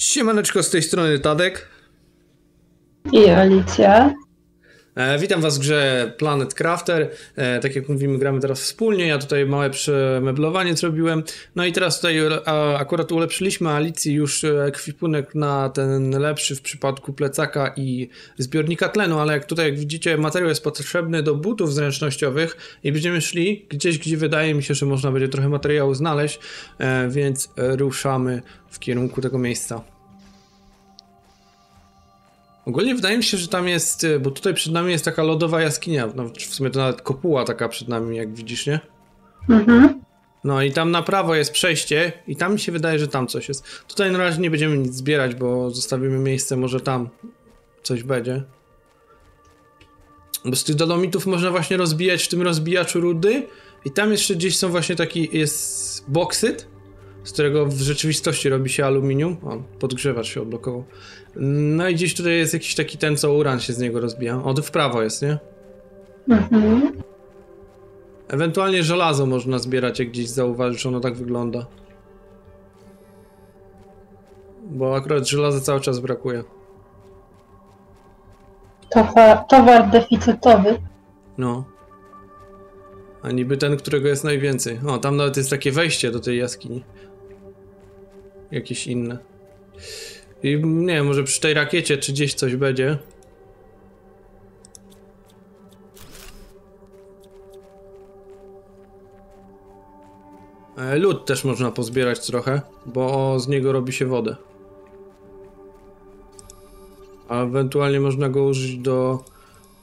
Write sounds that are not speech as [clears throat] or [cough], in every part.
Siemaneczko, z tej strony Tadek. I Alicja. E, witam was w grze Planet Crafter. E, tak jak mówimy, gramy teraz wspólnie. Ja tutaj małe przemeblowanie zrobiłem. No i teraz tutaj a, akurat ulepszyliśmy Alicji już ekwipunek na ten lepszy w przypadku plecaka i zbiornika tlenu, ale jak tutaj, jak widzicie, materiał jest potrzebny do butów zręcznościowych i będziemy szli gdzieś, gdzie wydaje mi się, że można będzie trochę materiału znaleźć, e, więc ruszamy w kierunku tego miejsca. Ogólnie wydaje mi się, że tam jest, e, bo tutaj przed nami jest taka lodowa jaskinia, no w sumie to nawet kopuła taka przed nami, jak widzisz, nie? Mhm. No i tam na prawo jest przejście i tam mi się wydaje, że tam coś jest. Tutaj na razie nie będziemy nic zbierać, bo zostawimy miejsce, może tam coś będzie. Bo z tych dolomitów można właśnie rozbijać w tym rozbijaczu rudy i tam jeszcze gdzieś są właśnie taki, jest boksyt, z którego w rzeczywistości robi się aluminium. O, podgrzewacz się odblokował. No i gdzieś tutaj jest jakiś taki ten, co uran się z niego rozbija. O, w prawo jest, nie? Mhm. Ewentualnie żelazo można zbierać, jak gdzieś zauważysz, ono tak wygląda. Bo akurat żelaza cały czas brakuje. Towar, towar deficytowy. No. A niby ten, którego jest najwięcej. O, tam nawet jest takie wejście do tej jaskini. Jakieś inne. I nie wiem, może przy tej rakiecie czy gdzieś coś będzie. E, Lód też można pozbierać trochę, bo z niego robi się wodę. A ewentualnie można go użyć do...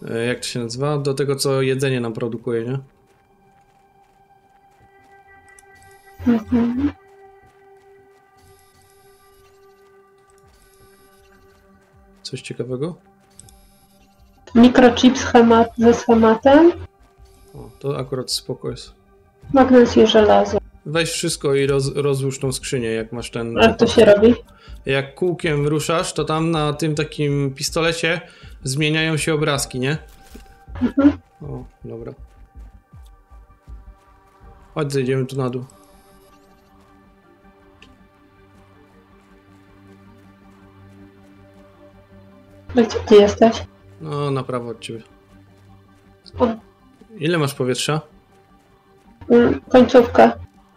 e, Jak to się nazywa? Do tego, co jedzenie nam produkuje, nie? Mhm. Coś ciekawego? Mikrochip schemat, ze schematem. O, to akurat spoko jest. Magnes i żelazo. Weź wszystko i roz, rozłóż tą skrzynię, jak masz ten... Jak to się robi? Jak kółkiem ruszasz, to tam na tym takim pistolecie zmieniają się obrazki, nie? Mhm. O, dobra. Chodź, zejdziemy tu na dół. Gdzie ty jesteś? No, na prawo od ciebie. O, Ile masz powietrza? mm, końcówkę.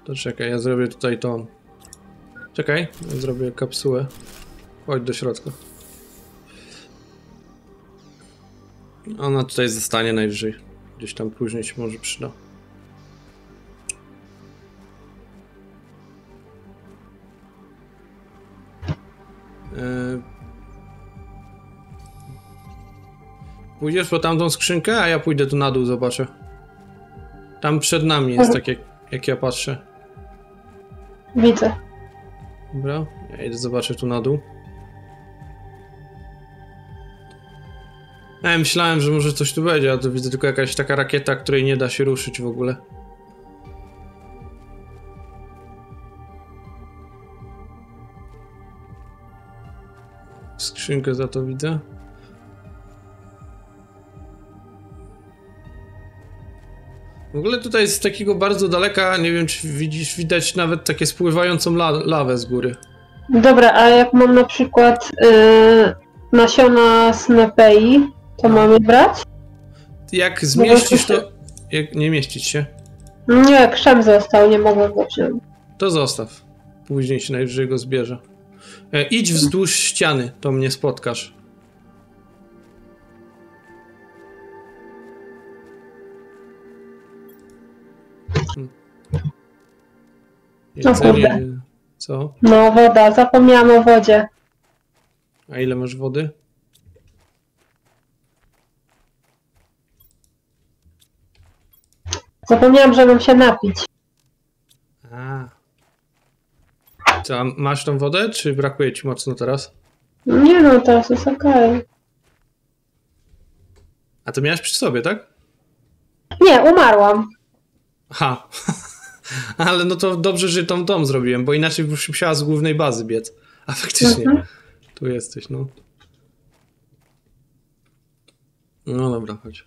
To czekaj, ja zrobię tutaj tą... Czekaj, ja zrobię kapsułę. Chodź do środka. Ona tutaj zostanie najwyżej. Gdzieś tam później się może przyda. Pójdziesz po tamtą skrzynkę, a ja pójdę tu na dół, zobaczę. Tam przed nami jest, tak jak, jak ja patrzę. Widzę. Dobra, ja idę zobaczę tu na dół. Ja myślałem, że może coś tu będzie, a tu widzę tylko jakaś taka rakieta, której nie da się ruszyć w ogóle. Skrzynkę za to widzę. W ogóle tutaj z takiego bardzo daleka, nie wiem czy widzisz, widać nawet takie spływającą la lawę z góry. Dobra, a jak mam na przykład y, nasiona snepei, to No. mamy brać? Jak zmieścisz to... Jak nie mieścić się, Nie, krzem został, nie mogę go wziąć. to zostaw. Później się najwyżej go zbierze. E, idź wzdłuż ściany, to mnie spotkasz. No kurde. Co? No, woda, zapomniałam o wodzie. A ile masz wody? Zapomniałam, że mam się napić. A. Co, masz tą wodę, czy brakuje ci mocno teraz? Nie no, teraz jest okej. A to miałeś przy sobie, tak? Nie, umarłam. Aha. [laughs] Ale no to dobrze, że tą dom zrobiłem, bo inaczej już musiała z głównej bazy biec. A faktycznie, Mhm. tu jesteś, no. No dobra, chodź.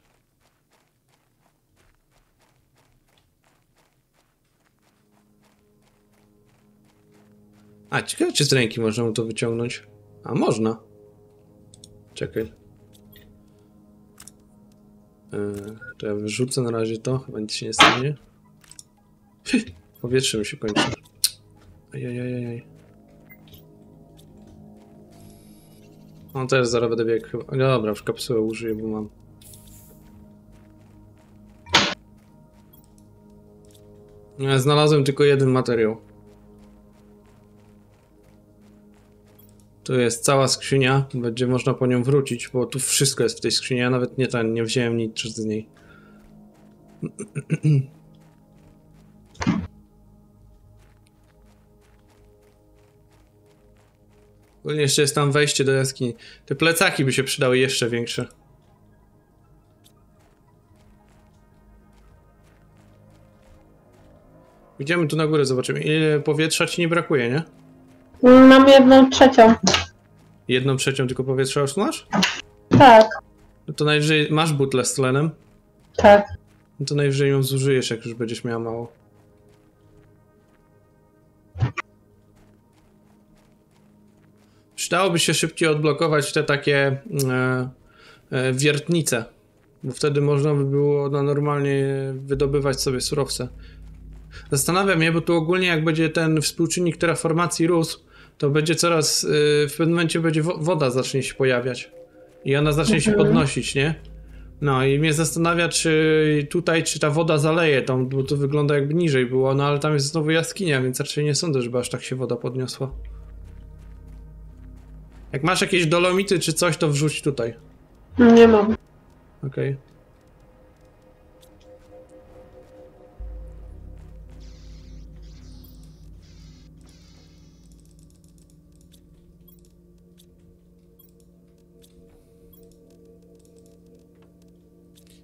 A, ciekawe, czy z ręki można mu to wyciągnąć. A, można. Czekaj. Yy, to ja wyrzucę na razie to, chyba nic się nie stanie. [laughs] Powietrze mi się kończy. Ajajajaj. No też zaraz będę biegł chyba. Dobra, już kapsułę użyję, bo mam. Ja znalazłem tylko jeden materiał. Tu jest cała skrzynia, będzie można po nią wrócić, bo tu wszystko jest w tej skrzyni, ja nawet nie ten, nie wziąłem nic z niej. [clears throat] Ogólnie jeszcze jest tam wejście do jaskini. Te plecaki by się przydały jeszcze większe. Idziemy tu na górę, zobaczymy. Ile powietrza ci nie brakuje, nie? Mam jedną trzecią. Jedną trzecią tylko powietrza już masz? Tak, No to najwyżej masz butlę z tlenem. tak. No to najwyżej ją zużyjesz, jak już będziesz miała mało. Przydałoby się szybciej odblokować te takie e, e, wiertnice, bo wtedy można by było na normalnie wydobywać sobie surowce. Zastanawiam się, bo tu ogólnie jak będzie ten współczynnik terraformacji rósł, to będzie coraz, y, w pewnym momencie będzie wo- woda zacznie się pojawiać i ona zacznie się Mhm. podnosić, nie? No i mnie zastanawia, czy tutaj, czy ta woda zaleje tam, bo to wygląda jakby niżej było, no ale tam jest znowu jaskinia, więc raczej nie sądzę, żeby aż tak się woda podniosła. Jak masz jakieś dolomity czy coś, to wrzuć tutaj, Nie mam. okej?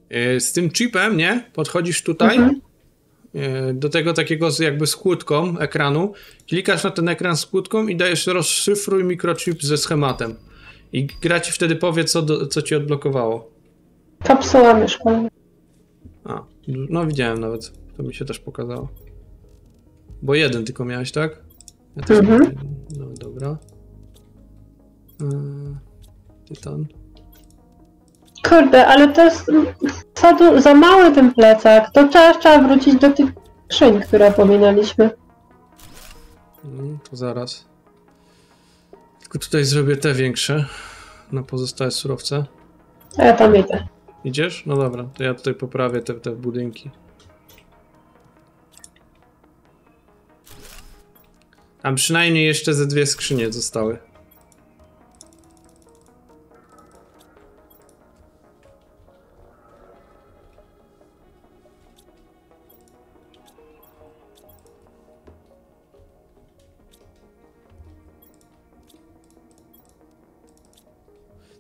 E, Z tym chipem, nie? Podchodzisz tutaj Mhm. E, do tego takiego z jakby skłódką ekranu, klikasz na ten ekran z skłódką i dajesz rozszyfruj mikrochip ze schematem. I gra ci wtedy powie, co, do, co ci odblokowało. Kapsuła mieszkania. A, no widziałem nawet. To mi się też pokazało. Bo jeden tylko miałeś, tak? Ja też Mhm. No dobra. Eee, Tytan. Kurde, ale to jest za, du- za mały ten plecak. To trzeba, trzeba wrócić do tych skrzyń, które pominęliśmy. No, to zaraz. Tylko tutaj zrobię te większe. Na pozostałe surowce. A ja tam idę. Idziesz? No dobra, to ja tutaj poprawię te, te budynki. Tam przynajmniej jeszcze ze dwie skrzynie zostały.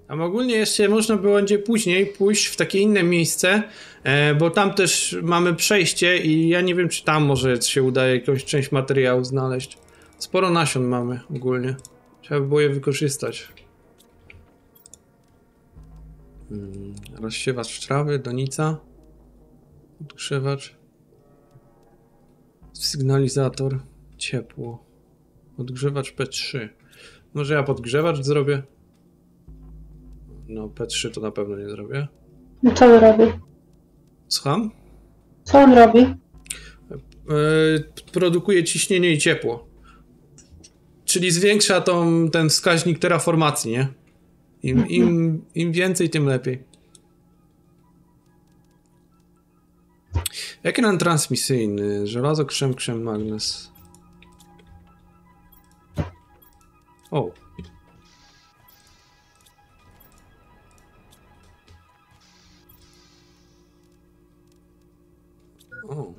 Tam ogólnie jeszcze można było będzie później pójść w takie inne miejsce, e, bo tam też mamy przejście i ja nie wiem, czy tam może się uda jakąś część materiału znaleźć. Sporo nasion mamy ogólnie. Trzeba by było je wykorzystać. Hmm, rozsiewacz trawy, donica, odgrzewacz, sygnalizator, ciepło, odgrzewacz P3. Może ja podgrzewacz zrobię? No, P3 to na pewno nie zrobię. I Co on robi? Słucham? Co on robi? Yy, produkuje ciśnienie i ciepło. Czyli zwiększa tą, ten wskaźnik terraformacji, nie? Im, im, Im więcej, tym lepiej. Ekran transmisyjny, żelazo, krzem, krzem, magnes. O. O.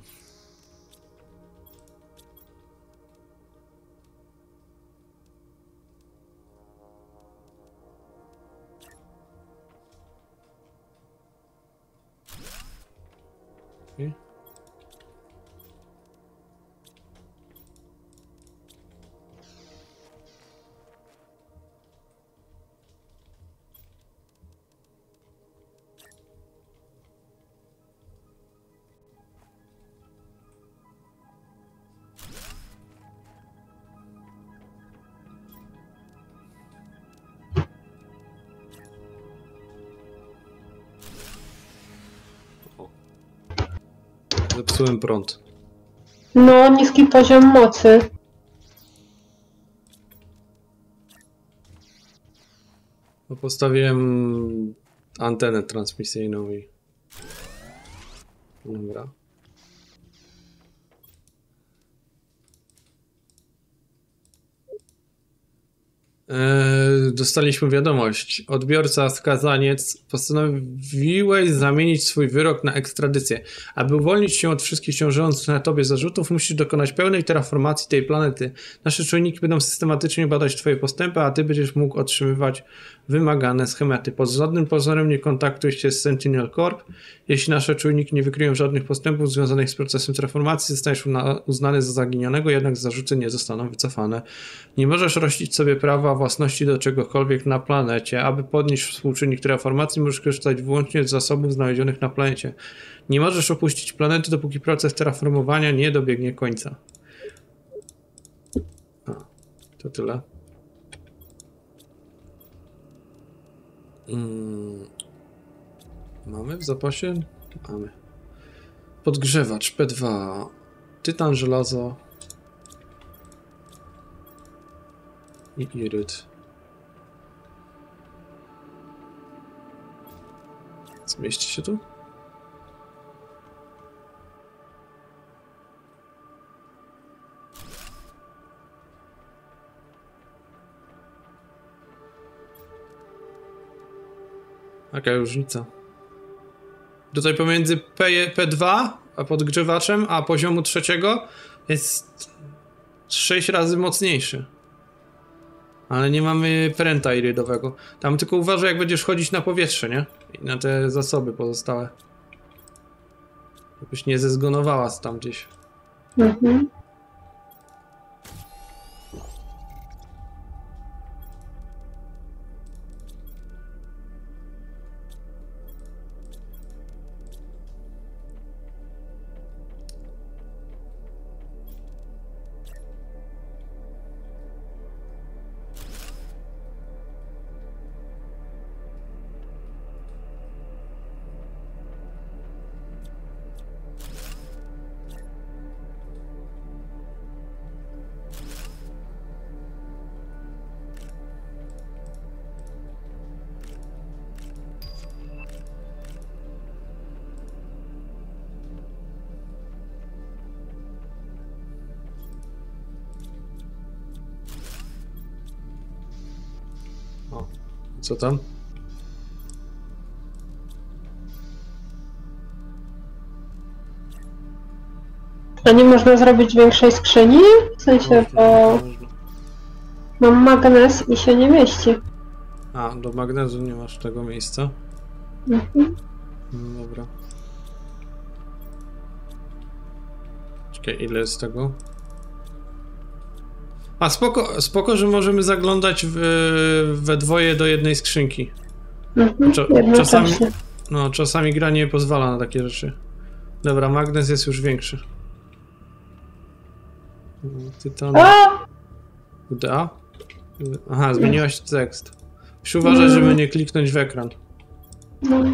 Zepsułem prąd. No, niski poziom mocy. Bo postawiłem antenę transmisyjną i... Dobra. Dostaliśmy wiadomość. Odbiorca skazaniec postanowiłeś zamienić swój wyrok na ekstradycję. Aby uwolnić się od wszystkich ciążących na tobie zarzutów, musisz dokonać pełnej terraformacji tej planety. Nasze czujniki będą systematycznie badać twoje postępy, a ty będziesz mógł otrzymywać wymagane schematy. Pod żadnym pozorem nie kontaktuj się z Sentinel Corp. Jeśli nasze czujniki nie wykryją żadnych postępów związanych z procesem transformacji, zostaniesz uzna- uznany za zaginionego, jednak zarzuty nie zostaną wycofane. Nie możesz rościć sobie prawa własności do czegokolwiek na planecie. Aby podnieść współczynnik transformacji, możesz korzystać wyłącznie z zasobów znalezionych na planecie. Nie możesz opuścić planety, dopóki proces terraformowania nie dobiegnie końca. A, to tyle. Mm. Mamy w zapasie? Mamy. Podgrzewacz P2. Tytan, żelazo. I iryt. Zmieści się tu? Jaka różnica? Tutaj pomiędzy P, P2 a podgrzewaczem, a poziomu trzeciego jest 6 razy mocniejszy. Ale nie mamy pręta irydowego. Tam tylko uważaj, jak będziesz chodzić na powietrze, nie? I na te zasoby pozostałe. Żebyś nie zezgonowała tam gdzieś. Mhm. Co tam? A nie można zrobić większej skrzyni? W sensie, bo Można. mam magnes i się nie mieści. A, do magnezu nie masz tego miejsca. Mhm. No dobra. Czekaj, ile jest tego? A spoko, spoko, że możemy zaglądać w, we dwoje do jednej skrzynki. Mhm. Czo- Jednocześnie. No, czasami gra nie pozwala na takie rzeczy. Dobra, magnes jest już większy. Tytan. UDA? Aha, zmieniłaś tekst. Musisz uważać, żeby nie kliknąć w ekran. No.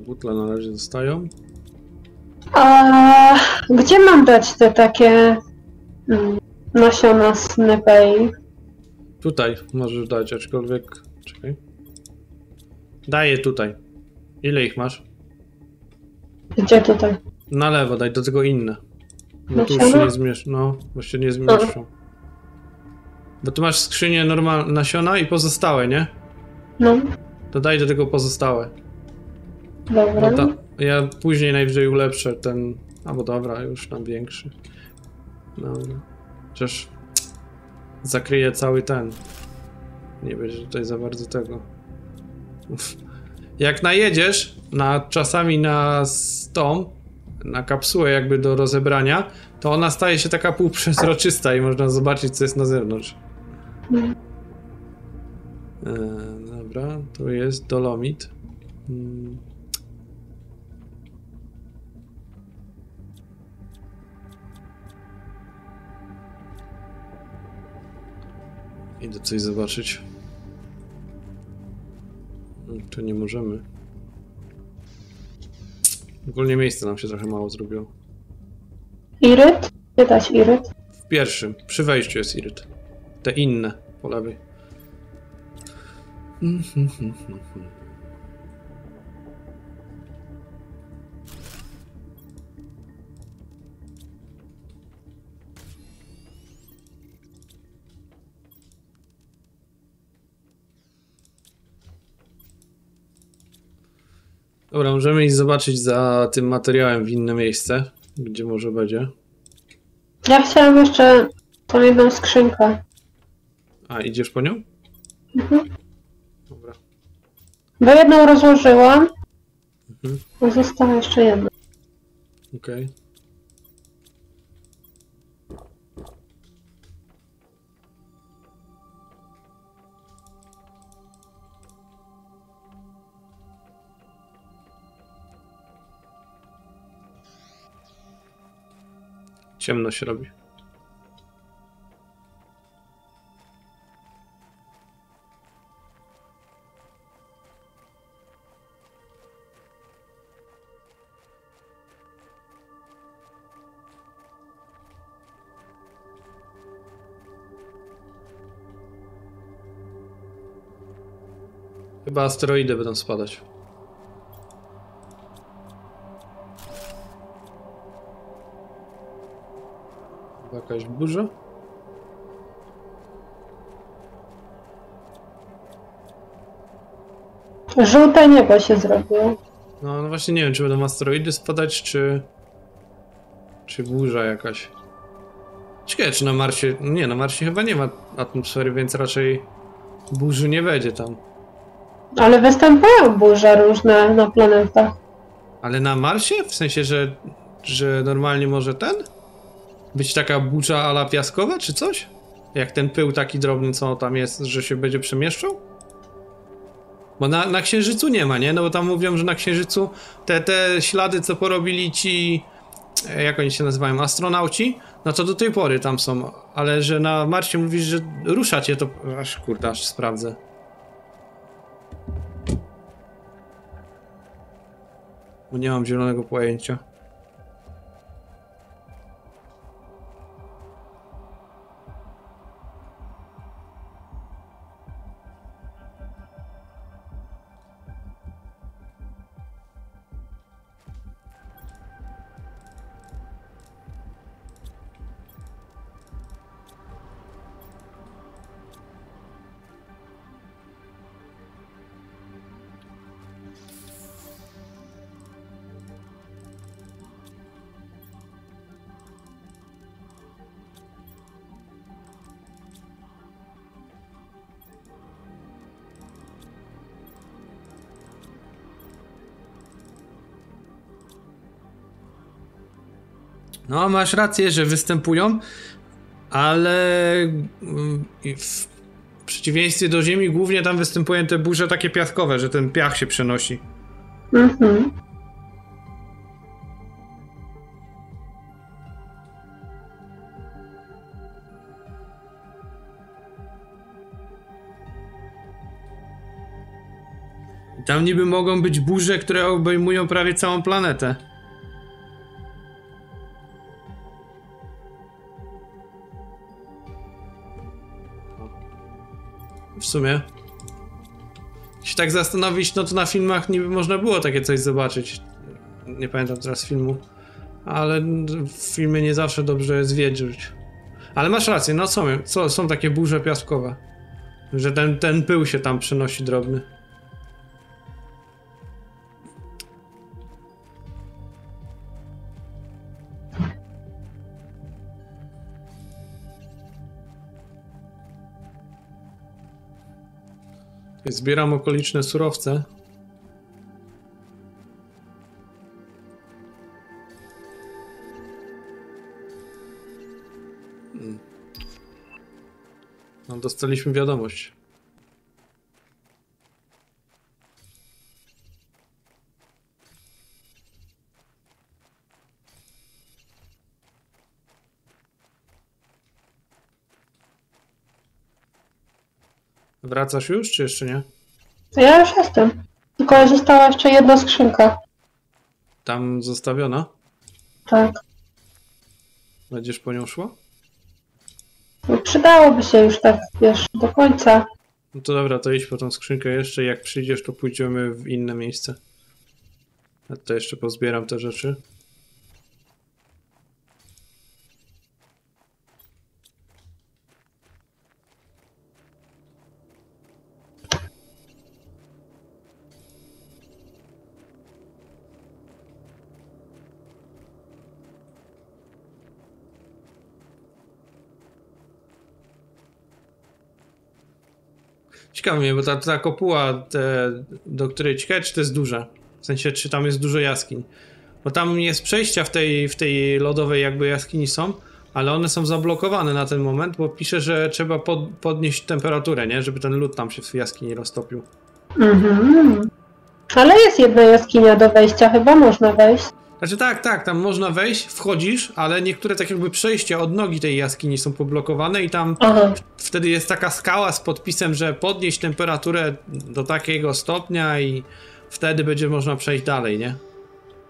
Butle na razie zostają. A gdzie mam dać te takie mm, nasiona snypej? Tutaj możesz dać, aczkolwiek. Czekaj. Daję tutaj. Ile ich masz? Gdzie tutaj? Na lewo, daj do tego inne. Bo tu już się nie zmiesz. No, bo się nie zmieszczą. Bo tu masz skrzynię normal nasiona i pozostałe, nie? No, To daj do tego pozostałe. Dobra. No ta, ja później najwyżej ulepszę ten. Albo dobra, już tam większy. Dobra. Chociaż zakryję cały ten. Nie będzie tutaj za bardzo tego. Uf. Jak najedziesz na czasami na tą, na kapsułę jakby do rozebrania, to ona staje się taka półprzezroczysta i można zobaczyć co jest na zewnątrz. Mhm. E, dobra, tu jest dolomit. Mm. Idę coś zobaczyć. Mm, Tu nie możemy. Ogólnie miejsca nam się trochę mało zrobiło. Iryt? Pytać Iryt. W pierwszym, przy wejściu jest iryt. Te inne, po lewej. [laughs] Dobra, możemy iść zobaczyć za tym materiałem w inne miejsce, gdzie może będzie. Ja chciałam jeszcze tą jedną skrzynkę. A, idziesz po nią? Mhm. Dobra. Bo jedną rozłożyłam, Mhm. została jeszcze jedna. Okej. Ciemno się robi. Chyba asteroidy będą spadać. Burza? Żółte niebo się zrobiło. No, no właśnie nie wiem, czy będą asteroidy spadać, czy... Czy burza jakaś. Ciekawe, czy na Marsie... Nie, na Marsie chyba nie ma atmosfery, więc raczej burzy nie będzie tam. Ale występują burze różne na planetach. Ale na Marsie? W sensie, że, że normalnie może ten? Być taka burza ala piaskowa, czy coś? Jak ten pył taki drobny, co tam jest, że się będzie przemieszczał? Bo na, na Księżycu nie ma, nie? No bo tam mówią, że na Księżycu te, te ślady, co porobili ci, e, jak oni się nazywają, astronauci, no to do tej pory tam są. Ale że na Marsie mówisz, że ruszacie, to aż kurde, aż sprawdzę. Bo nie mam zielonego pojęcia. No, masz rację, że występują, ale mm, w przeciwieństwie do Ziemi głównie tam występują te burze takie piaskowe, że ten piach się przenosi. Mhm. Tam niby mogą być burze, które obejmują prawie całą planetę. Sumie. Się tak zastanowić, no to na filmach niby można było takie coś zobaczyć. Nie pamiętam teraz filmu. Ale w filmie nie zawsze dobrze jest wiedzieć. Ale masz rację, no są, są takie burze piaskowe. Że ten, ten pył się tam przenosi drobny. Zbieram okoliczne surowce. Mm. No, dostaliśmy wiadomość. Wracasz już, czy jeszcze nie? Ja już jestem. Tylko została jeszcze jedna skrzynka. Tam zostawiona? Tak. Będziesz po nią szła? No, przydałoby się już tak, wiesz, do końca. No to dobra, to idź po tą skrzynkę jeszcze. Jak przyjdziesz, to pójdziemy w inne miejsce. Ja to jeszcze pozbieram te rzeczy. Ciekawe mnie, bo ta, ta kopuła, te, do której ciekawe, czy to jest duża. W sensie, czy tam jest dużo jaskiń. Bo tam jest przejścia w tej, w tej lodowej jakby jaskini są, ale one są zablokowane na ten moment, bo pisze, że trzeba pod, podnieść temperaturę, nie? Żeby ten lód tam się w jaskini roztopił. Mhm. Ale jest jedna jaskinia do wejścia, chyba można wejść. Znaczy tak, tak, tam można wejść, wchodzisz, ale niektóre tak jakby przejścia od nogi tej jaskini są poblokowane i tam Aha. wtedy jest taka skała z podpisem, że podnieść temperaturę do takiego stopnia i wtedy będzie można przejść dalej, nie?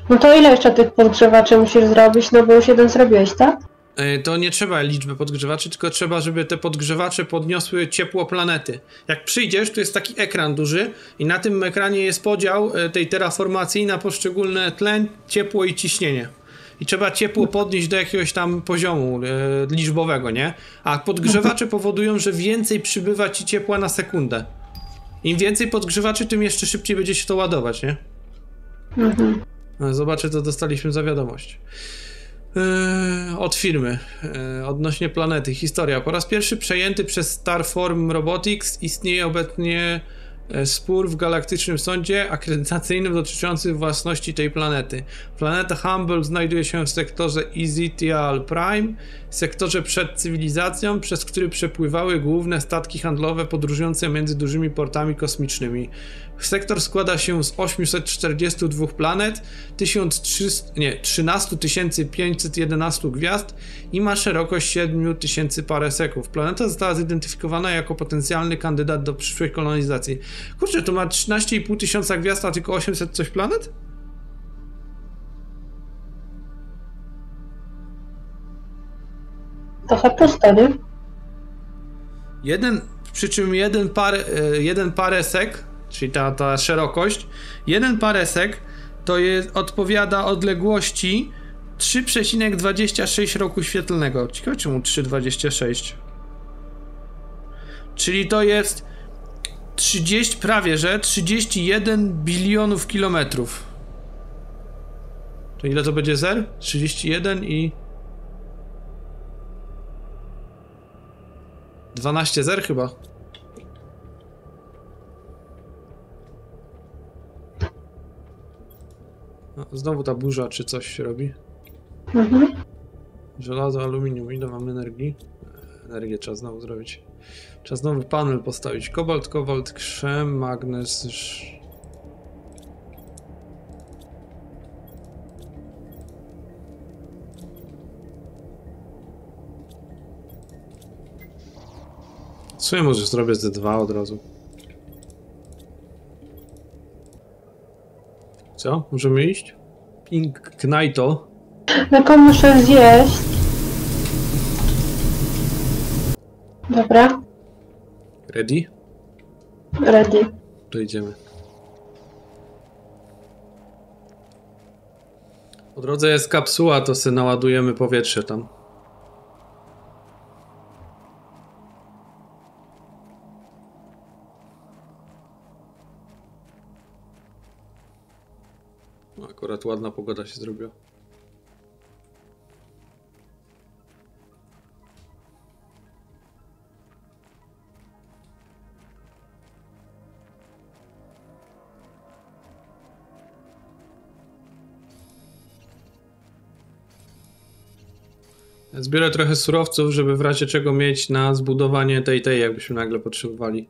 No to ile jeszcze tych podgrzewaczy musisz zrobić? No bo już jeden zrobiłeś, tak? E, To nie trzeba liczby podgrzewaczy, tylko trzeba, żeby te podgrzewacze podniosły ciepło planety. Jak przyjdziesz, tu jest taki ekran duży i na tym ekranie jest podział e, tej terraformacji na poszczególne tlen, ciepło i ciśnienie. I trzeba ciepło podnieść do jakiegoś tam poziomu e, liczbowego, nie? A podgrzewacze powodują, że więcej przybywa ci ciepła na sekundę. Im więcej podgrzewaczy, tym jeszcze szybciej będzie się to ładować, nie? Mhm. Zobaczę, co dostaliśmy za wiadomość. Eee, od firmy, eee, odnośnie planety. Historia. Po raz pierwszy przejęty przez Starform Robotics istnieje obecnie e, spór w galaktycznym sądzie akredytacyjnym dotyczący własności tej planety. Planeta Humble znajduje się w sektorze Ezekiel Prime, sektorze przed cywilizacją, przez który przepływały główne statki handlowe podróżujące między dużymi portami kosmicznymi. Sektor składa się z 842 planet, 1300, nie, 13 511 gwiazd i ma szerokość 7000 pareseków. Planeta została zidentyfikowana jako potencjalny kandydat do przyszłej kolonizacji. Kurczę, to ma 13,5 tysiąca gwiazd, a tylko 800 coś planet? Trochę pusto, nie? Jeden, przy czym jeden, par, e, jeden paresek, czyli ta, ta szerokość, jeden paresek to jest, odpowiada odległości 3,26 roku świetlnego. Ciekawe czemu 3,26. Czyli to jest 30, prawie że 31 bilionów kilometrów. To ile to będzie zer? 31 i 12 zer chyba. No, znowu ta burza czy coś się robi. Mhm. Żelazo, aluminium, ile mam energii? Energię trzeba znowu zrobić. Trzeba znowu panel postawić. Kobalt, kobalt, krzem, magnez. sz- Co ja może zrobię z dwa od razu? Co? Możemy iść? Pink Knighto. Tylko muszę zjeść. Dobra, Ready? ready. To idziemy. Po drodze jest kapsuła, to sobie naładujemy powietrze tam. No, Akurat ładna pogoda się zrobiła. Zbiorę trochę surowców, żeby w razie czego mieć na zbudowanie tej, tej, jakbyśmy nagle potrzebowali.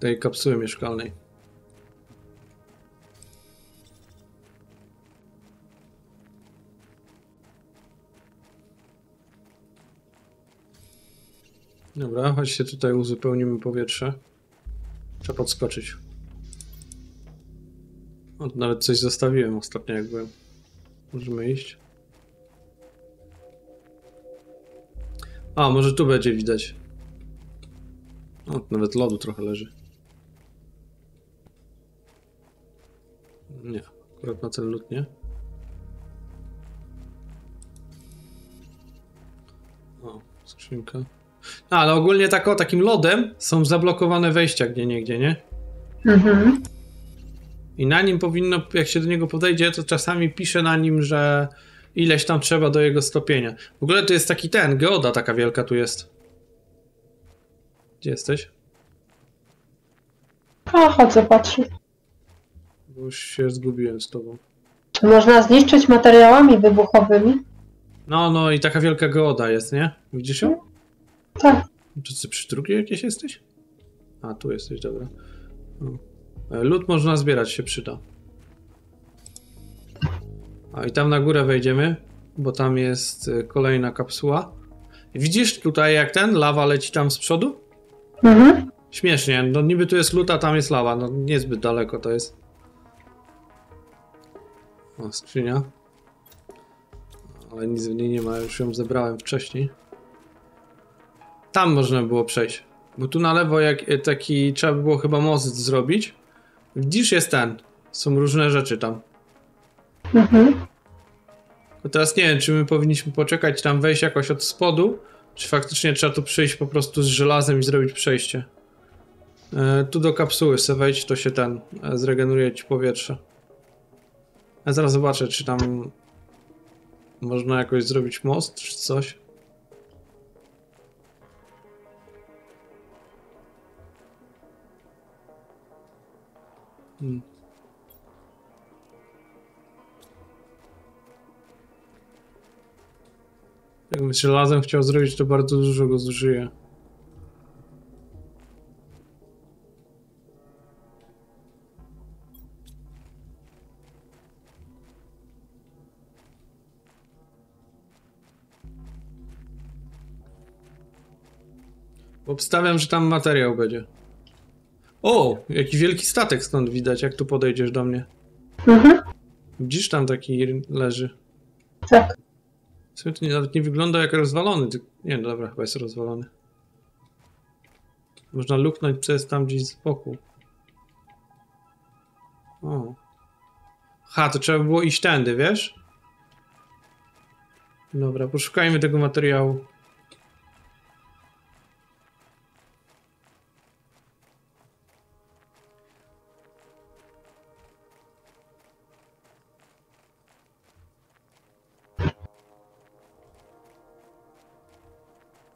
Tej kapsuły mieszkalnej. Dobra, chodźcie tutaj uzupełnimy powietrze. Trzeba podskoczyć. O, nawet coś zostawiłem ostatnio, jak byłem. Możemy iść. A, może tu będzie widać. O, nawet lodu trochę leży. Nie, akurat na ten lód nie. O, skrzynka. A, ale ogólnie tak o, takim lodem są zablokowane wejścia gdzie niegdzie, nie? Mhm. I na nim powinno, jak się do niego podejdzie, to czasami pisze na nim, że ileś tam trzeba do jego stopienia. W ogóle to jest taki ten, geoda taka wielka tu jest. Gdzie jesteś? A, chodzę, patrzę. Bo już się zgubiłem z tobą. Można zniszczyć materiałami wybuchowymi? No, no i taka wielka geoda jest, nie? Widzisz ją? Tak. Czy ty przy drugiej jakieś jesteś? A, tu jesteś, dobra. E, Lód można zbierać, się przyda. A i tam na górę wejdziemy, bo tam jest e, kolejna kapsuła. Widzisz tutaj jak ten, lawa leci tam z przodu? Mhm. Śmiesznie, no niby tu jest lód, a tam jest lawa, no niezbyt daleko to jest. O, skrzynia. Ale nic w niej nie ma, już ją zebrałem wcześniej. Tam można było przejść. Bo tu na lewo jak e, taki trzeba by było chyba most zrobić. Widzisz jest ten. Są różne rzeczy tam. Mhm. Teraz nie wiem, czy my powinniśmy poczekać tam wejść jakoś od spodu, czy faktycznie trzeba tu przyjść po prostu z żelazem i zrobić przejście. E, tu do kapsuły se wejść, to się ten e, zregeneruje ci powietrze. Ja zaraz zobaczę, czy tam można jakoś zrobić most, czy coś. Hmm. Jakbym chciał zrobić, to bardzo dużo go zużyję. Obstawiam, że tam materiał będzie. O, jaki wielki statek stąd widać, jak tu podejdziesz do mnie. Mhm. Widzisz, tam taki leży. Tak. Sumie to nie, nawet nie wygląda jak rozwalony. Nie, no dobra, chyba jest rozwalony. Można luknąć przez tam gdzieś z boku. O. Ha, to trzeba by było iść tędy, wiesz? Dobra, poszukajmy tego materiału.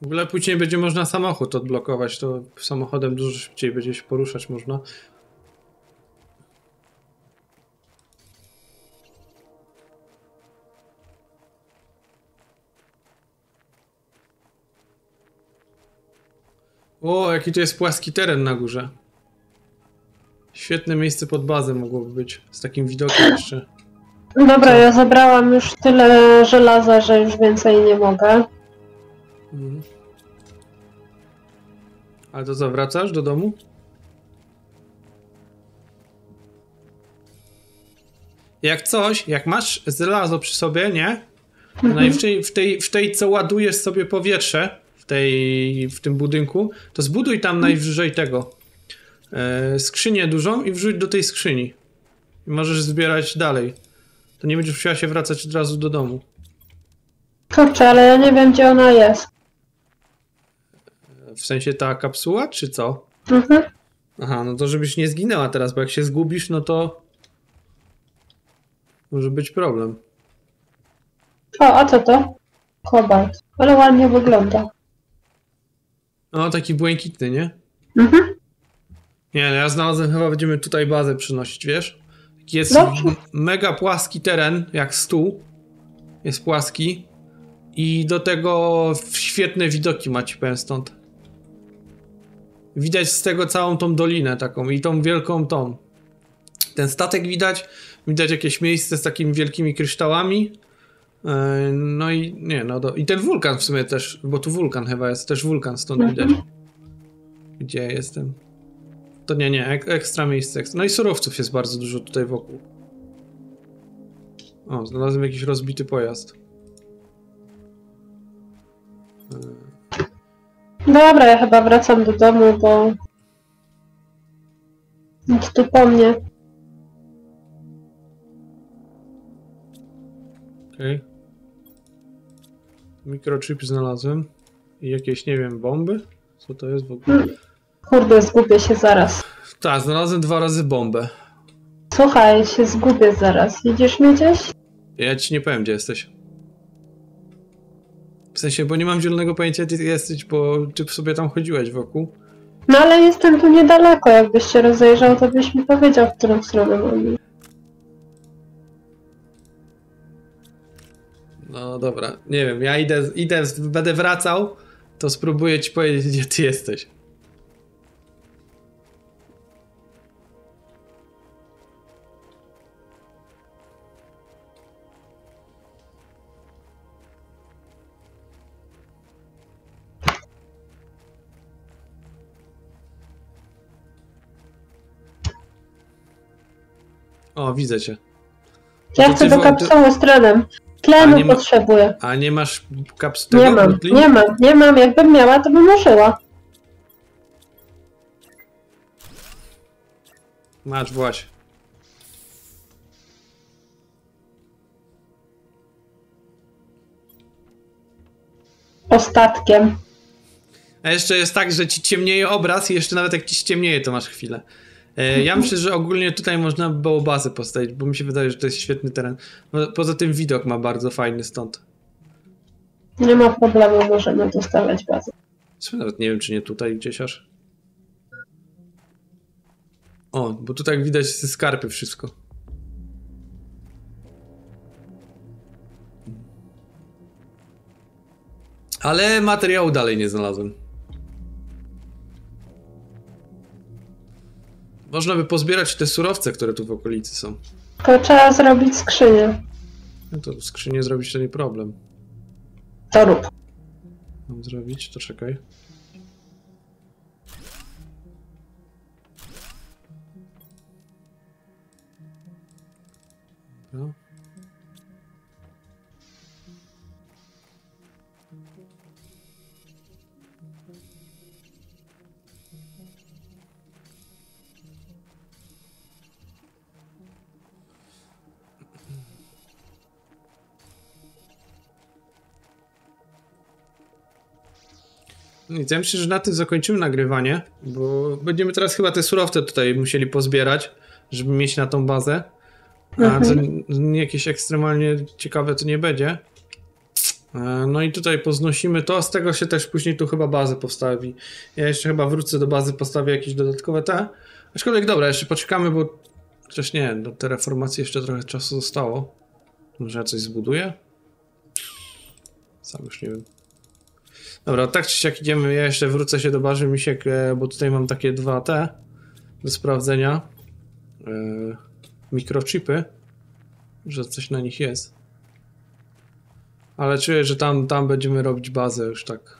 W ogóle później będzie można samochód odblokować, to samochodem dużo szybciej będzie się poruszać można. O, jaki to jest płaski teren na górze. Świetne miejsce pod bazę mogłoby być, z takim widokiem jeszcze. Dobra, ja zebrałam już tyle żelaza, że już więcej nie mogę. Mhm. Ale to co, wracasz do domu? Jak coś, jak masz żelazo przy sobie, nie? Najwyżej w tej, w tej, co ładujesz sobie powietrze, w tej, w tym budynku, to zbuduj tam najwyżej tego e, skrzynię dużą i wrzuć do tej skrzyni. I możesz zbierać dalej. To nie będziesz musiała się wracać od razu do domu. Kurczę, ale ja nie wiem, gdzie ona jest. W sensie ta kapsuła, czy co? Mhm. Aha, no to żebyś nie zginęła teraz, bo jak się zgubisz, no to może być problem. O, a co to? Kobalt. Ale ładnie wygląda. No, taki błękitny, nie? Mhm. Nie, no ja znalazłem, chyba będziemy tutaj bazę przynosić, wiesz? Jest Dobrze. m- mega płaski teren, jak stół. Jest płaski. I do tego świetne widoki macie, powiem stąd. Widać z tego całą tą dolinę taką i tą wielką tą. Ten statek widać, widać jakieś miejsce z takimi wielkimi kryształami. Yy, No i nie, no do, i ten wulkan w sumie też, bo tu wulkan chyba jest, też wulkan stąd widać. Gdzie ja jestem? To to nie, nie, ek, ekstra miejsce. Ekstra. No i surowców jest bardzo dużo tutaj wokół. O, znalazłem jakiś rozbity pojazd. Dobra, ja chyba wracam do domu, bo... Nic tu po mnie. Okej. Mikrochip znalazłem. I jakieś, nie wiem, bomby? Co to jest w ogóle? Kurde, zgubię się zaraz. Tak, znalazłem dwa razy bombę. Słuchaj, się zgubię zaraz. Idziesz mnie gdzieś? Ja ci nie powiem, gdzie jesteś. W sensie, bo nie mam zielonego pojęcia, gdzie ty jesteś, bo ty sobie tam chodziłeś wokół. No ale jestem tu niedaleko. Jakbyś się rozejrzał, to byś mi powiedział, w którą stronę mam. No dobra, nie wiem, ja idę, idę, będę wracał, to spróbuję ci powiedzieć, gdzie ty jesteś. O, widzę cię. Ja chcę ty do kapsuły z trenem. A Tlenu nie ma- potrzebuję. A nie masz kaps tego? Nie mam, nie mam, nie mam. Jakbym miała, to bym użyła. Masz właśnie. Ostatkiem. A jeszcze jest tak, że ci ciemnieje obraz i jeszcze nawet jak ci ściemnieje, to masz chwilę. E, ja myślę, że ogólnie tutaj można by było bazę postawić, bo mi się wydaje, że to jest świetny teren. No, Poza tym widok ma bardzo fajny stąd. Nie ma problemu, możemy dostawać bazę. W sumie nawet nie wiem, czy nie tutaj gdzieś aż. O, bo tutaj jak widać ze skarpy wszystko. Ale materiału dalej nie znalazłem. Można by pozbierać te surowce, które tu w okolicy są. To trzeba zrobić skrzynię. No to skrzynię zrobić to nie problem. To rób. Mam zrobić, to czekaj. Dobra. Nic, ja myślę, że na tym zakończymy nagrywanie, bo będziemy teraz chyba te surowce tutaj musieli pozbierać, żeby mieć na tą bazę. A Mhm. co jakieś ekstremalnie ciekawe to nie będzie. E, No i tutaj poznosimy to, z tego się też później tu chyba bazę postawi. Ja jeszcze chyba wrócę do bazy, postawię jakieś dodatkowe te. Aczkolwiek dobra, jeszcze poczekamy, bo chociaż nie, do tej reformacji jeszcze trochę czasu zostało. Może ja coś zbuduję? Sam już nie wiem. Dobra, tak czy siak idziemy, ja jeszcze wrócę się do barzy misiek, e, bo tutaj mam takie dwa te do sprawdzenia. E, mikrochipy, że coś na nich jest. Ale czuję, że tam, tam będziemy robić bazę już tak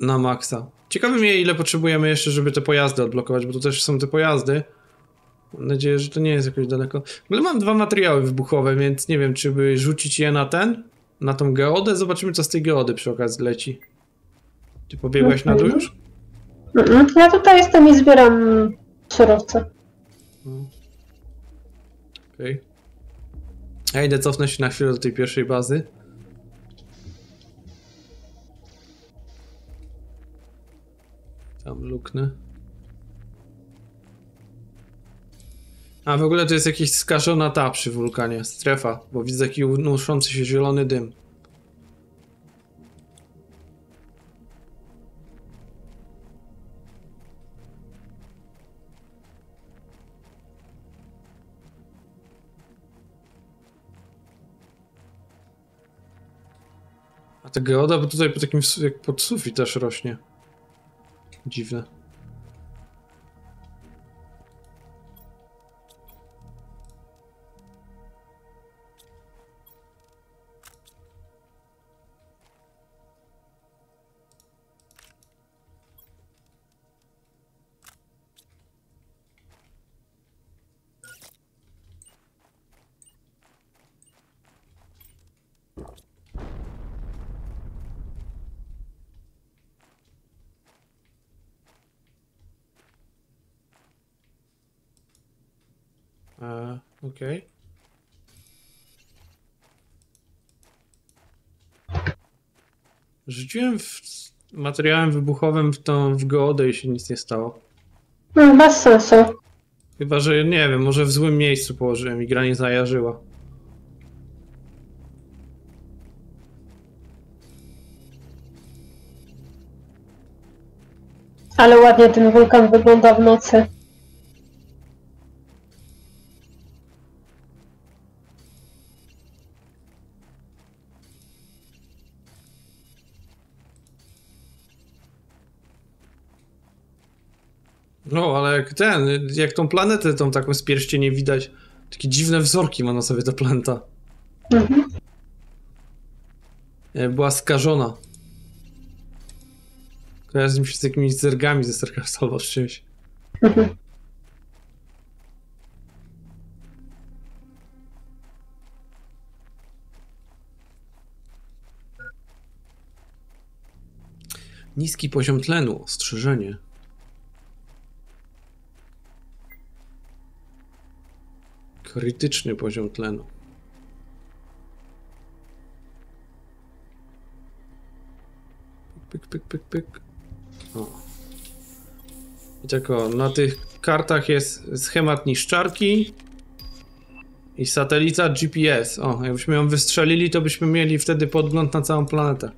na maksa. Ciekawy mnie ile potrzebujemy jeszcze, żeby te pojazdy odblokować, bo tu też są te pojazdy. Mam nadzieję, że to nie jest jakoś daleko. Ale mam dwa materiały wybuchowe, więc nie wiem, czy by rzucić je na ten, na tą geodę. Zobaczymy, co z tej geody przy okazji leci. Ty pobiegłeś na dół już? Mm, Ja tutaj jestem i zbieram surowce. Okej. Ja idę cofnę się na chwilę do tej pierwszej bazy. Tam luknę. A w ogóle to jest jakiś skażona ta przy wulkanie, strefa, bo widzę taki unoszący się zielony dym. A ta geoda, tutaj po takim, jak pod sufit też rośnie. Dziwne. Okej. Rzuciłem w materiałem wybuchowym w tą w geodę i się nic nie stało. No, bez sensu. Chyba, że nie wiem, może w złym miejscu położyłem i gra nie zajarzyła. Ale ładnie ten wulkan wygląda w nocy. No, ale jak ten, jak tą planetę tą taką z pierścieni widać, takie dziwne wzorki ma na sobie ta planeta. Mhm. Była skażona. Kojarzy mi się z jakimiś zergami ze Starcraft albo z czymś. Mhm. Niski poziom tlenu, ostrzeżenie. Krytyczny poziom tlenu. Pyk, pyk, pyk, pyk. O. I tak o, na tych kartach jest schemat niszczarki i satelita GPS. O, jakbyśmy ją wystrzelili, to byśmy mieli wtedy podgląd na całą planetę.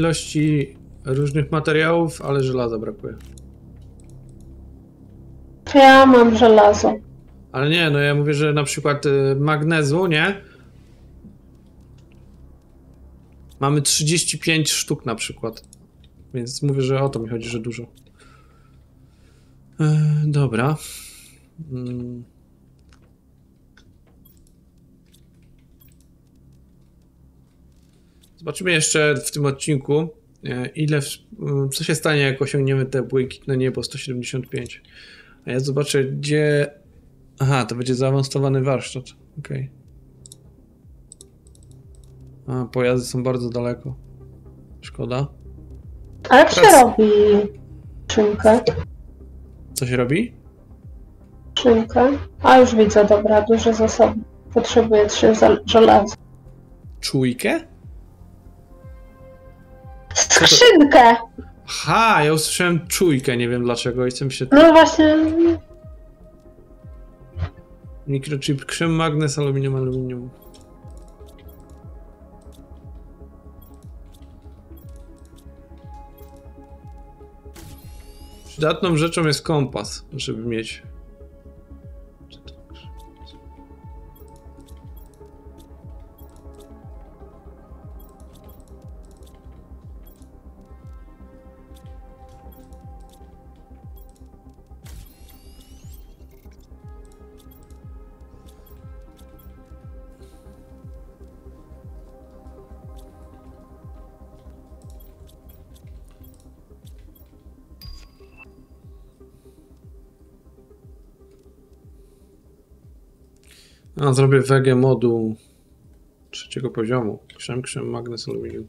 Ilości różnych materiałów, ale żelaza brakuje. Ja mam żelazo. Ale nie, no ja mówię, że na przykład y, magnezu, nie? Mamy 35 sztuk na przykład. Więc mówię, że o to mi chodzi, że dużo. E, dobra. Mm. Zobaczymy jeszcze w tym odcinku, e, ile, co się stanie, jak osiągniemy te błękitne niebo 175. A ja zobaczę, gdzie. Aha, to będzie zaawansowany warsztat. Okej. A, pojazdy są bardzo daleko. Szkoda. A jak się Teraz- robi szynkę? Co się robi? Szynkę? A już widzę, dobra, duże zasoby. Potrzebuję trzy za- żelaza. Czujkę? Skrzynkę! Ha, ja usłyszałem czujkę, nie wiem dlaczego. Jestem się. No właśnie, Mikrochip, krzem, magnes, aluminium, aluminium. Przydatną rzeczą jest kompas, żeby mieć. A, zrobię wege moduł trzeciego poziomu. Krzem, krzem, magnes, aluminium.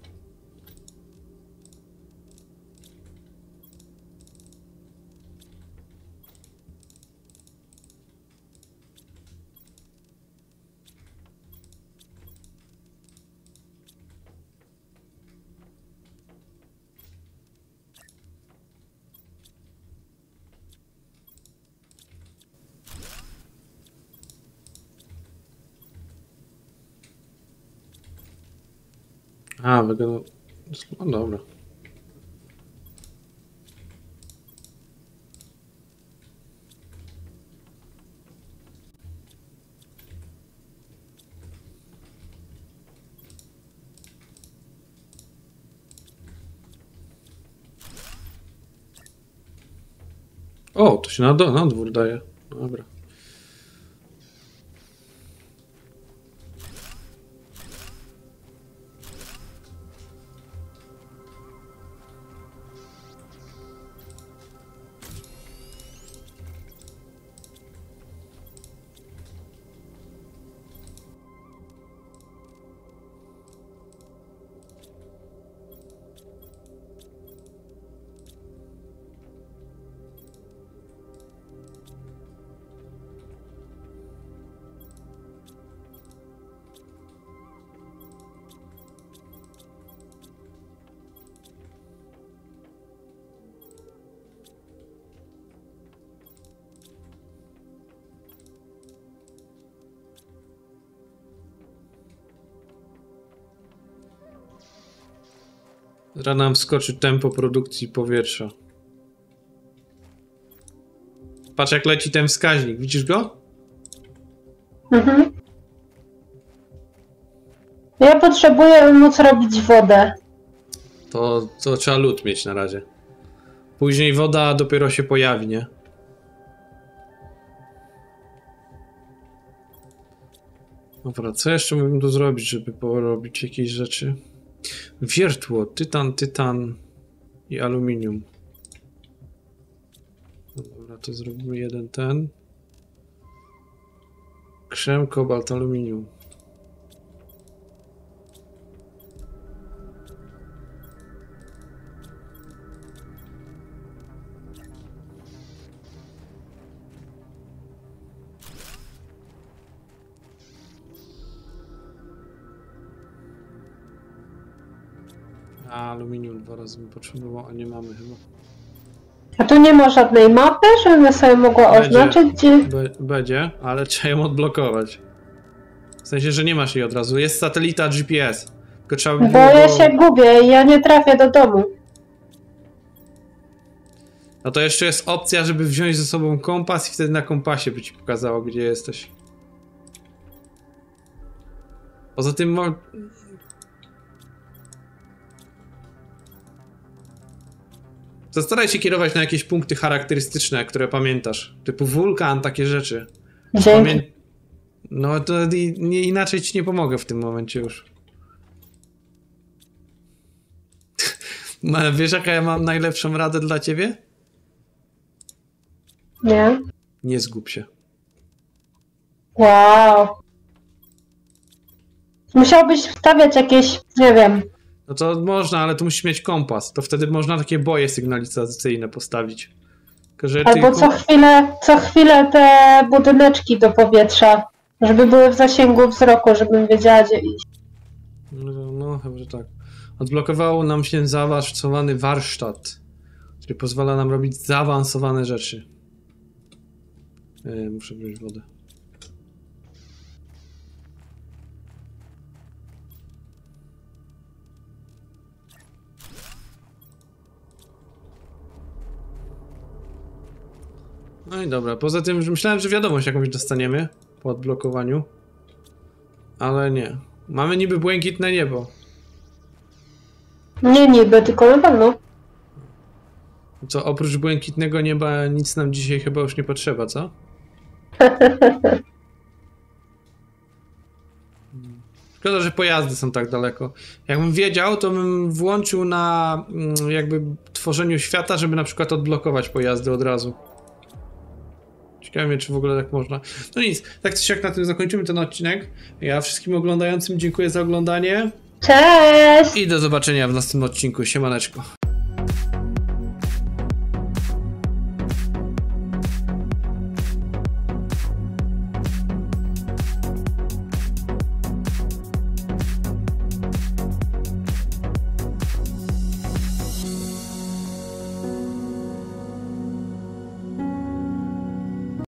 A, wygląda... No dobra. O, to się na, do, na dwór daje. Dobra. Zaraz nam wskoczy tempo produkcji powietrza. Patrz jak leci ten wskaźnik, widzisz go? Mhm. Ja potrzebuję móc robić wodę. To, to trzeba lód mieć na razie. Później woda dopiero się pojawi, nie? Dobra, co jeszcze mógłbym tu zrobić, żeby porobić jakieś rzeczy? Wiertło, tytan, tytan i aluminium. Dobra, to zrobimy jeden ten. Krzem, kobalt, aluminium. A aluminium dwa razy bym potrzebował, a nie mamy chyba. A tu nie ma żadnej mapy, żebym sobie mogła Będzie. oznaczyć, gdzie... Be będzie, ale trzeba ją odblokować. W sensie, że nie masz jej od razu. Jest satelita GPS. Tylko trzeba by Bo było ja się gubię i ja nie trafię do domu. No to jeszcze jest opcja, żeby wziąć ze sobą kompas i wtedy na kompasie by ci pokazało, gdzie jesteś. Poza tym Zastaraj się kierować na jakieś punkty charakterystyczne, które pamiętasz. Typu wulkan, takie rzeczy. Pamię... No to nie, inaczej ci nie pomogę w tym momencie już. [laughs] Wiesz, jaka ja mam najlepszą radę dla ciebie? Nie? Nie zgub się. Wow. Musiałbyś wstawiać jakieś, nie wiem, No to można, ale tu musisz mieć kompas. To wtedy można takie boje sygnalizacyjne postawić. Że albo co chwilę, co chwilę te budyneczki do powietrza, żeby były w zasięgu wzroku, żebym wiedziała, gdzie iść. No, no chyba, że tak. Odblokowało nam się zaawansowany warsztat, który pozwala nam robić zaawansowane rzeczy. Yy, muszę wziąć wodę. No i dobra, poza tym, że myślałem, że wiadomość jakąś dostaniemy po odblokowaniu. Ale nie. Mamy niby błękitne niebo. Nie niby, tylko na pewno. Co oprócz błękitnego nieba nic nam dzisiaj chyba już nie potrzeba, co? [laughs] Szkoda, że pojazdy są tak daleko. Jakbym wiedział, to bym włączył na mm, jakby tworzeniu świata, żeby na przykład odblokować pojazdy od razu. Ciekawe czy w ogóle tak można. No nic, tak czy siak na tym zakończymy ten odcinek. Ja wszystkim oglądającym dziękuję za oglądanie Cześć! i do zobaczenia w następnym odcinku. Siemaneczko.